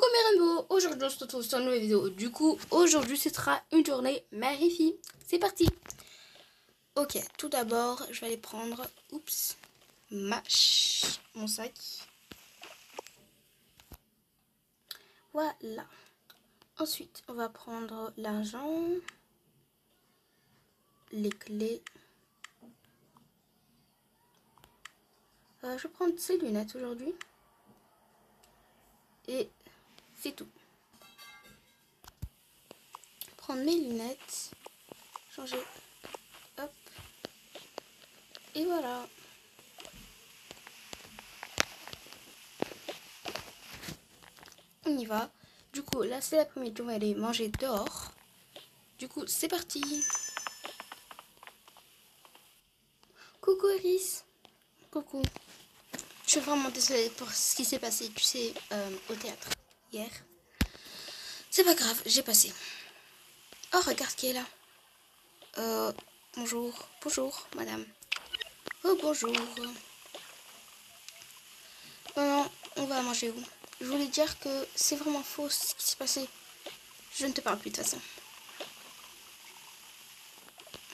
Coucou mes rainbows, aujourd'hui on se retrouve sur une nouvelle vidéo. Du coup, aujourd'hui ce sera une journée Marie-Fille. C'est parti Ok, tout d'abord, je vais aller prendre, oups, ma mon sac. Voilà. Ensuite, on va prendre l'argent, les clés. Euh, je vais prendre ces lunettes aujourd'hui. Et c'est tout. Prendre mes lunettes. Changer. Hop. Et voilà. On y va. Du coup, là, c'est l'après-midi. On va aller manger dehors. Du coup, c'est parti. Coucou Iris. Coucou. Je suis vraiment désolée pour ce qui s'est passé, tu sais, euh, au théâtre hier. C'est pas grave, j'ai passé. Oh, regarde qui est là. Euh, bonjour, bonjour, madame. Oh, bonjour. Non, on va manger où? Je voulais dire que c'est vraiment faux ce qui s'est passé. Je ne te parle plus de toute façon.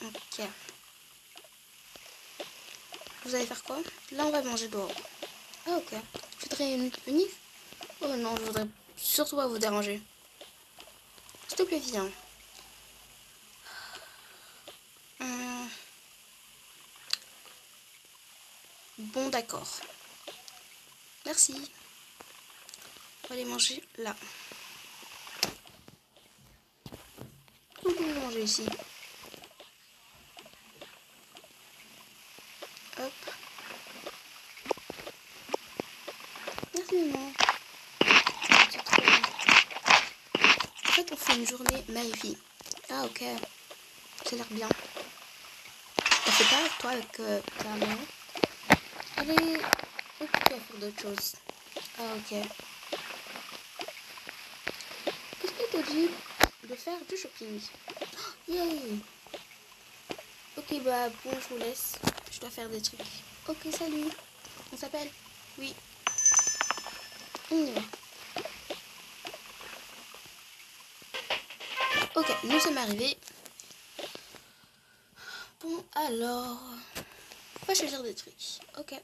Ok. Vous allez faire quoi? Là, on va manger dehors. Ah, ok. Tu voudrais une unique Oh non, je voudrais surtout pas vous déranger. S'il te plaît, viens. Hum. Bon, d'accord. Merci. On va aller manger là. Où peut manger ici Hop. Merci maman. Une journée magnifique. Ah ok. Ça a l'air bien. On fait pas toi avec euh, ta maman? Allez, occupe-toi à faire d'autres choses. Ah ok. Qu'est-ce que t'as dit de faire du shopping? Yay Ok bah bon je vous laisse. Je dois faire des trucs. Ok salut. On s'appelle? Oui. On y va. Ok, nous sommes arrivés. Bon, alors... On choisir des trucs? Ok.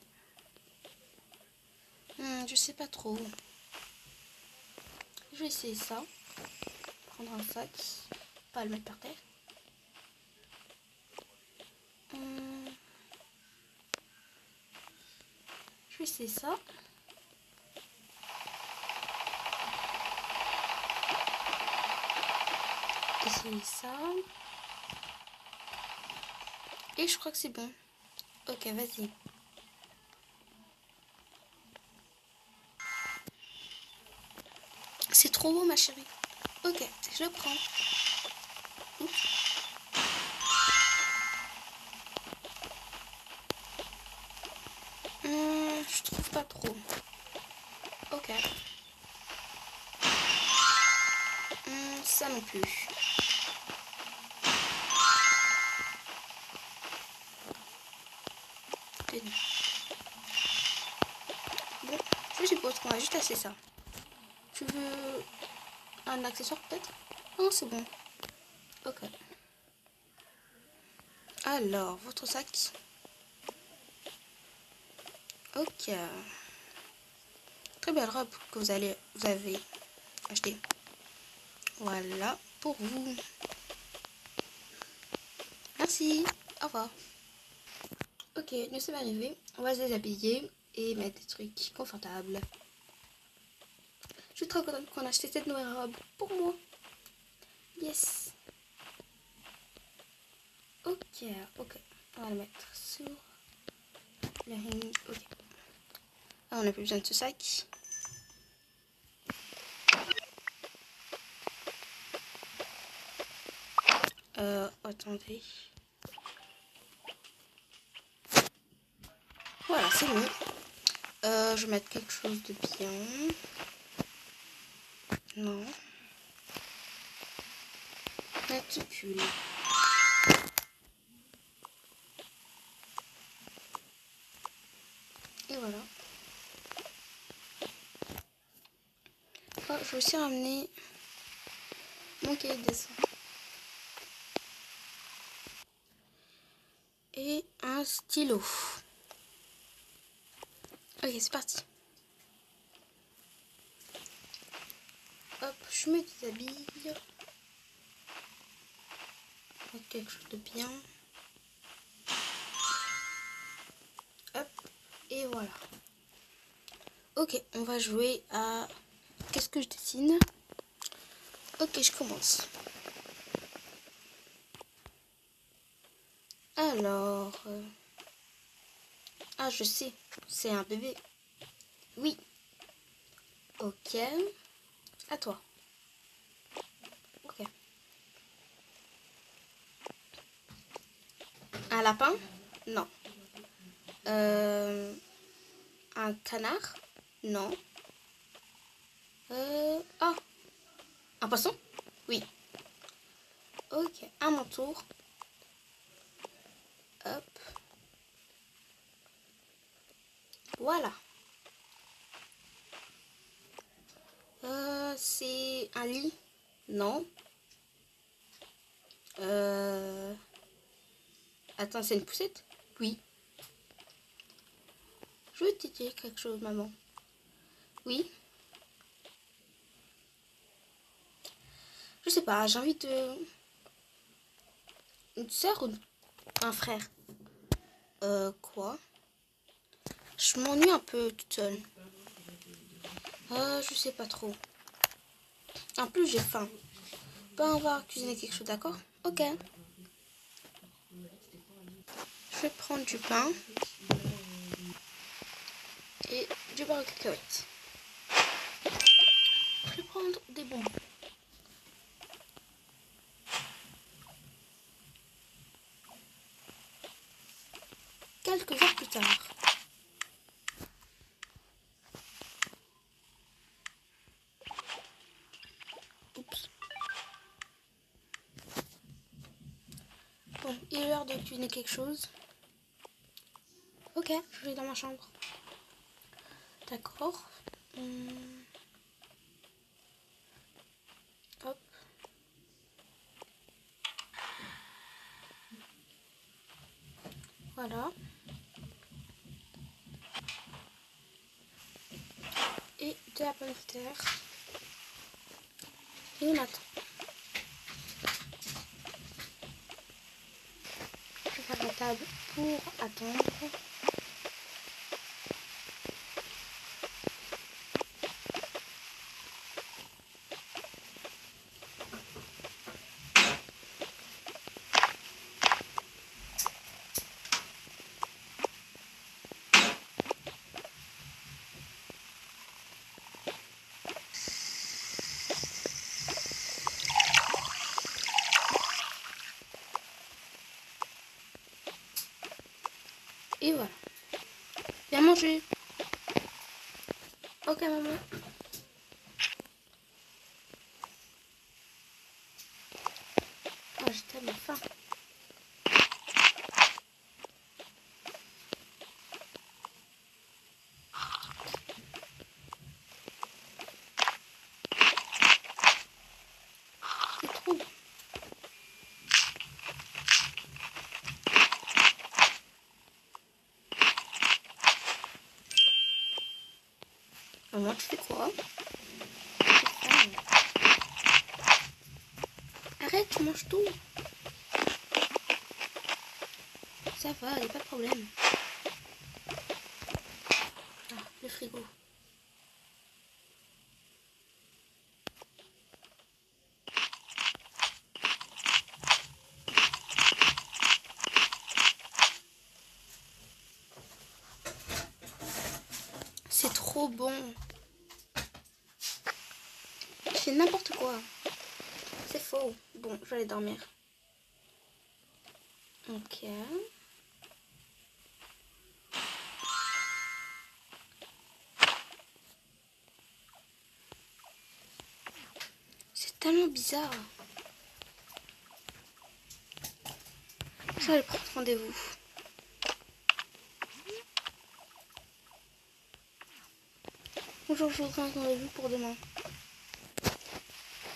Hmm, je sais pas trop. Je vais essayer ça. Prendre un sac. Pas le mettre par terre. Hmm. Je vais essayer ça. Ça. Et je crois que c'est bon. Ok, vas-y. C'est trop beau, ma chérie. Ok, je le prends. Hum, je trouve pas trop. Ok. Hum, ça non plus. Bon, je suppose qu'on va juste acheter ça. Tu veux un accessoire peut-être? Non, c'est bon. Ok. Alors, votre sac. Ok. Très belle robe que vous allez, vous avez acheté. Voilà pour vous. Merci. Au revoir. Ok, nous sommes arrivés. On va se déshabiller et mettre des trucs confortables. Je suis trop contente qu'on a acheté cette nouvelle robe pour moi. Yes. Ok, ok. On va le mettre sur le ring. Ok. Ah, on n'a plus besoin de ce sac. Euh, attendez. Voilà, c'est bon. Euh, je vais mettre quelque chose de bien. Non. Réticule. Et voilà. Oh, je vais aussi ramener mon cahier de dessin. Et un stylo. Ok, c'est parti. Hop, je me déshabille. Quelque chose de bien. Hop, et voilà. Ok, on va jouer à... Qu'est-ce que je dessine Ok, je commence. Alors... euh, Ah, je sais. C'est un bébé. Oui. Ok. À toi. Ok. Un lapin? Non. Euh, un canard? Non. Euh, ah Un poisson? Oui. Ok. À mon tour. Hop. Voilà. Euh, c'est un lit Non. Euh... Attends, c'est une poussette? Oui. Je veux te dire quelque chose, maman. Oui. Je sais pas, j'ai envie de... Une soeur ou un frère? Euh, quoi? Je m'ennuie un peu toute seule. Euh, je sais pas trop. En plus, j'ai faim. Ben, on va cuisiner quelque chose, d'accord? Ok. Je vais prendre du pain et du beurre. Je vais prendre des bonbons. Quelques heures plus tard. Il est l'heure de cuisiner quelque chose. Ok, je vais dans ma chambre. D'accord. Hum. Hop. Voilà. Et de la pomme de terre. Et on attend. Je vais faire la table pour attendre. Et voilà. Bien manger. Ok, maman. Oh, j'ai tellement faim. C'est trop. Maman, tu fais quoi. Arrête, tu manges tout. Ça va, y a pas de problème. Ah, le frigo. C'est bon. Je fais n'importe quoi. C'est faux. Bon, je vais aller dormir. Ok. C'est tellement bizarre. Je vais aller prendre rendez-vous. Bonjour, je vous rendez-vous pour demain.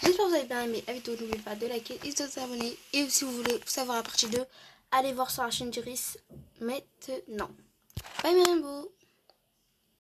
J'espère que vous avez bien aimé la vidéo. N'oubliez pas de liker et de vous abonner. Et si vous voulez savoir à partir 2, allez voir sur la chaîne d'Iris maintenant. Bye mes